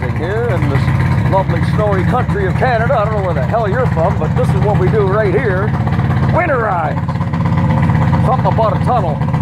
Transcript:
here in this lovely snowy country of Canada. I don't know where the hell you're from, but this is what we do right here. Winterize. Something about a tunnel.